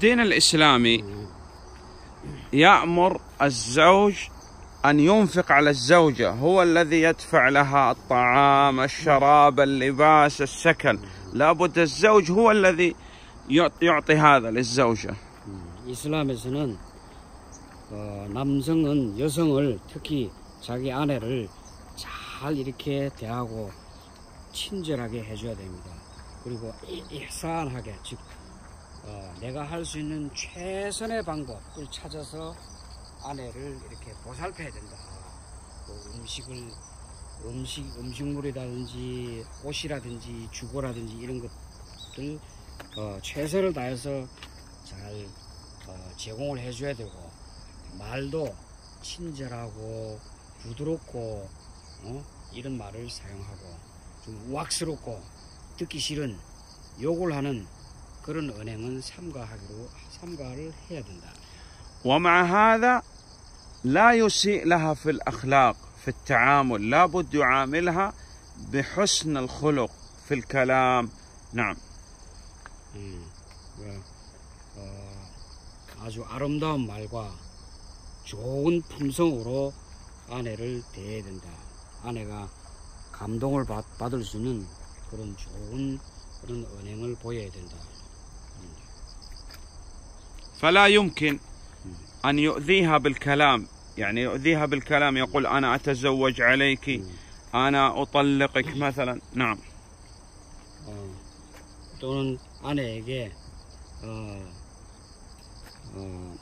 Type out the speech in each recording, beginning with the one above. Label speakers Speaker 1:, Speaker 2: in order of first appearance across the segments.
Speaker 1: الدين الإسلامي يأمر الزوج أن ينفق على الزوجة هو الذي يدفع لها الطعام الشراب اللباس السكن لابد الزوج هو الذي يعطي هذا للزوجة
Speaker 2: 이슬람에서는 어, 남성은 여성을 특히 자기 아내를 잘 이렇게 대하고 친절하게 해줘야 됩니다. 그리고 ihsan하게 즉 어, 내가 할 수 있는 최선의 방법을 찾아서 아내를 이렇게 보살펴야 된다. 뭐 음식을 음식 음식물이라든지 옷이라든지 주거라든지 이런 것들 어, 최선을 다해서 잘 어, 제공을 해줘야 되고 말도 친절하고 부드럽고 어? 이런 말을 사용하고 좀 우악스럽고 듣기 싫은 욕을 하는 그런 언행은 삼가하기로 삼가를 해야 된다.
Speaker 1: ومع هذا لا يسيء لها في الأخلاق في التعامل لابد يعاملها بحسن الخلق في الكلام نعم
Speaker 2: 음, 어, 아주 아름다운 말과 좋은 품성으로 아내를 대해야 된다. 아내가 감동을 받, 받을 수 있는 그런 좋은 그런 언행을 보여야 된다.
Speaker 1: فلا يمكن أن يؤذيها بالكلام يعني يؤذيها بالكلام يقول أنا أتزوج عليك أنا أطلقك مثلا نعم
Speaker 2: 어, 또는 아내에게 어, 어,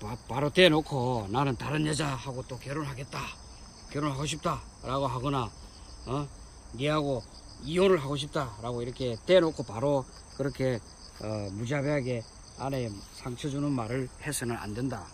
Speaker 2: 바, 바로 대놓고 나는 다른 여자하고 또 결혼하겠다 결혼하고 싶다라고 하거나 어, 니하고 이혼을 하고 싶다라고 이렇게 대놓고 바로 그렇게 어, 무자비하게 아내에 상처 주는 말을 해서는 안 된다.